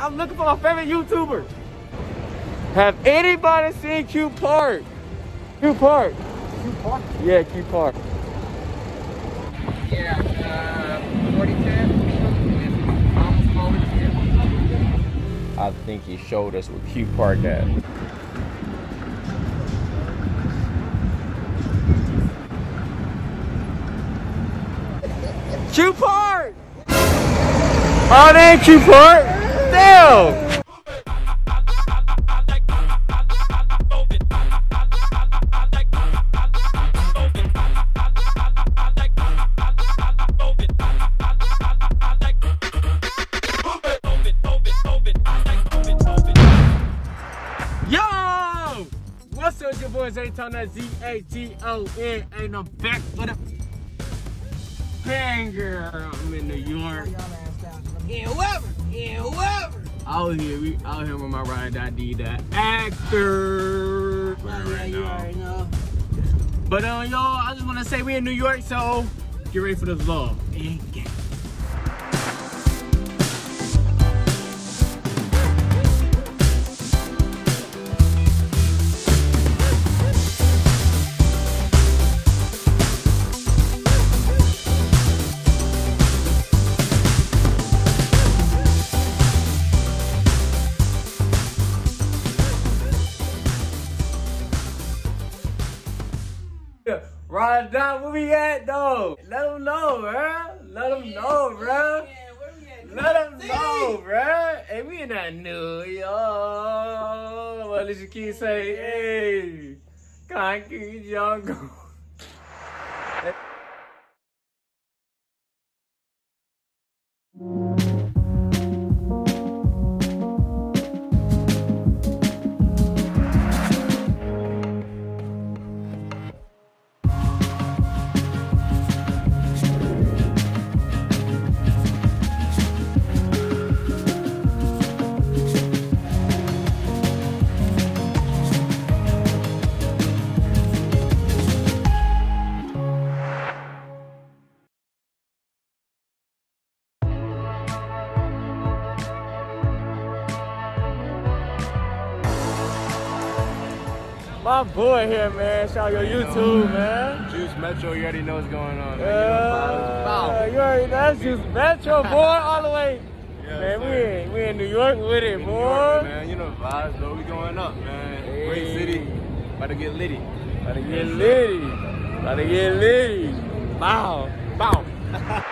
I'm looking for my favorite YouTuber. Have anybody seen Q Park? Q Park. Q Park? Yeah, Q Park. Yeah, uh, 4010. Almost over I think he showed us what Q Park at. Q Park! Oh, they ain't Q Park! Yo! What's up, your boys? Zatona Z-A-T-O-N, and I'm back for the banger. I'm in New York. Yeah, whoever. Yeah, whoever. Out here, we out here with my ride ID, the actor. Yeah, you already know. But uh, y'all, I just want to say we in New York, so get ready for this vlog. And get where we at though? Let them know, bruh. Let them know, bruh. Let them know, bruh. Hey, we in that New York. What did you keep say? Hey, concrete jungle. My boy here, man. Shout out your YouTube, man. Juice Metro, you already know what's going on. Man. Uh, you already that's just Metro, boy, all the way. Yeah, man, we in, we in New York with it, We boy. York, man. You know vibes, though. We going up, man. Great city. About to get litty. About to get litty. About to get litty. Bow. Bow.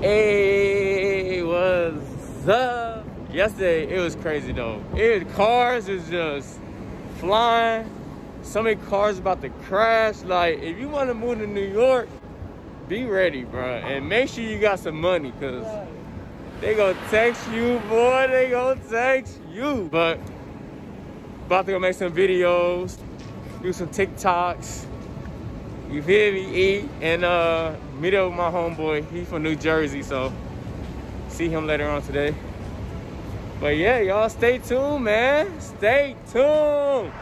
hey, what's up? Yesterday, it was crazy though. It cars is just flying. So many cars about to crash. Like, if you want to move to New York, be ready, bro. And make sure you got some money, cause they gonna text you, boy. They gonna text you. But about to go make some videos, do some TikToks. You feel me? Eat and uh, meet up with my homeboy. He's from New Jersey, so see him later on today. But yeah, y'all stay tuned, man. Stay tuned.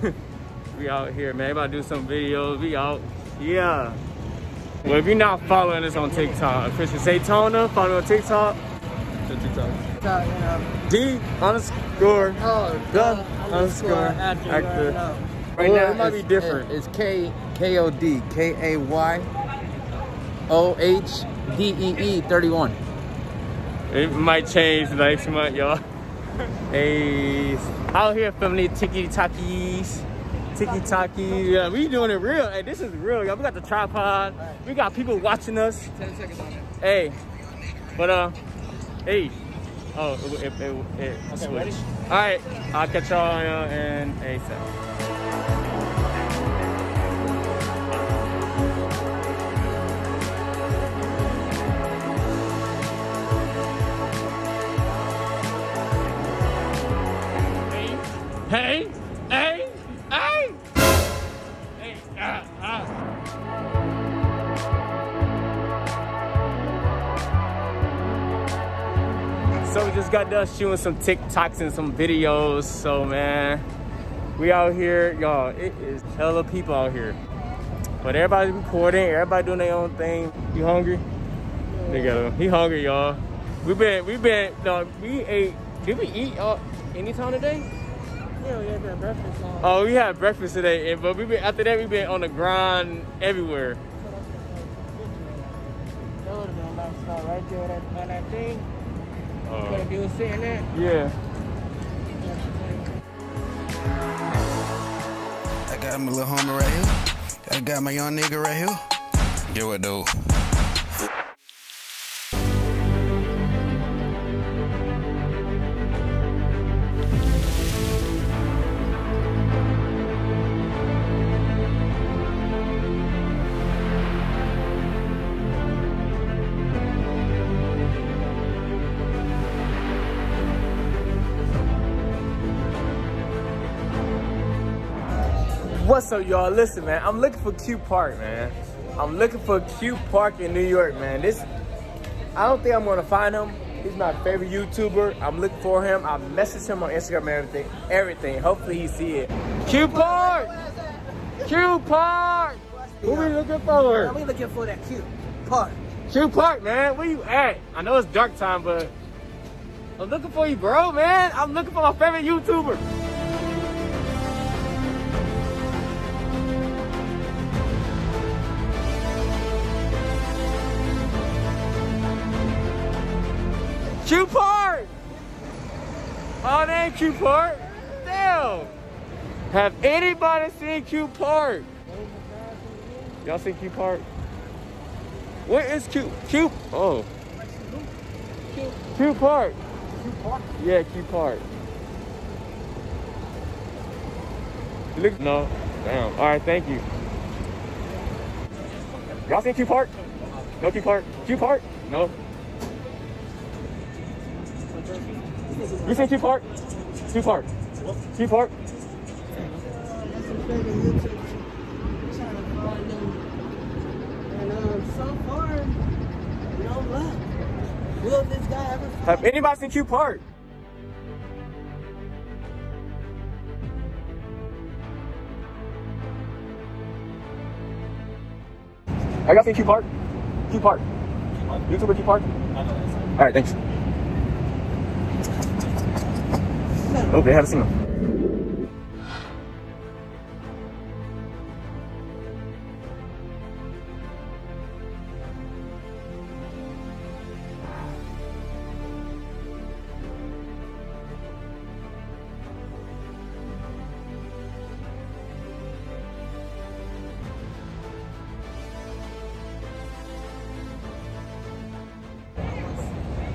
we out here, man. About to do some videos. We out. Yeah. Well, if you're not following us on TikTok, Christian Zatona, follow me on TikTok. To TikTok. So, you know. D underscore Oh, the uh, underscore actor. you actor. already know. Right Well, now, it might be different. It's K K O D K A Y O H D E E 31. It might change next month, y'all. Hey, out here filming tiki takis, tiki takis. Yeah, we doing it real. Hey, this is real, y'all. We got the tripod. We got people watching us. 10 seconds on it. Hey, but uh, hey. Oh, it, it, it, it switched. All right, I'll catch y'all uh, in a sec. Hey, hey, hey, hey! Ah, ah. So we just got done shooting some TikToks and some videos. So man, we out here, y'all. It is hella people out here. But everybody's recording, everybody doing their own thing. You hungry? Nigga, he hungry, y'all. We been, we been, no, we ate. Did we eat uh, any time today? Yeah, we had that breakfast on. Oh, we had breakfast today, and but we been after that We've been on the grind everywhere. That would have been a nice spot right there that, on that thing. Uh, Could have was sitting there. yeah. I got my little homie right here. I got my young nigga right here. Get what, dude? What's up, y'all? Listen, man, I'm looking for Q Park, man. I'm looking for Q Park in New York, man. This, I don't think I'm gonna find him. He's my favorite YouTuber. I'm looking for him. I messaged him on Instagram and everything. Everything. Hopefully he see it. Q Park! Q Park! Who we looking for? Now we looking for that Q Park? Q Park, man. Where you at? I know it's dark time, but I'm looking for you, bro, man. I'm looking for my favorite YouTuber. Q Park! Oh, that ain't Q Park. Damn. Have anybody seen Q Park? Y'all seen Q Park? Where is Q? Q? Oh. Q Park. Cute part? Yeah, Q Park. Look, no. Damn. All right, thank you. Y'all seen Q Park? No Q Park. Q Park? No. Far, no luck. Will this guy ever find Have anybody seen Q Park? Have y'all seen Q Park? Q Park. YouTuber Q Park? All right, thanks. Oh, they haven't seen him.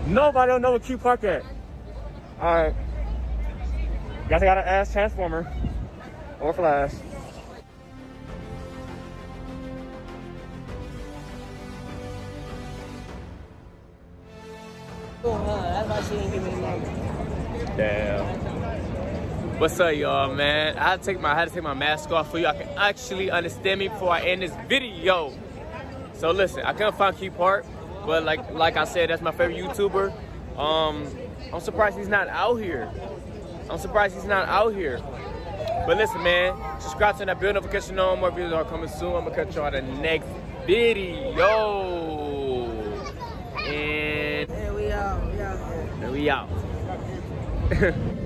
Nobody don't know what Q Park at. All right. Guess I gotta ask Transformer or Flash. Damn. What's up, y'all, man? I had to take my I had to take my mask off for you. I can actually understand me before I end this video. So listen, I couldn't find Q Park, but like like I said, that's my favorite YouTuber. Um, I'm surprised he's not out here. I'm surprised he's not out here. But listen, man, subscribe to that bell notification on. More videos are coming soon. I'm gonna catch y'all the next video. And Yeah, we out. We out and we out.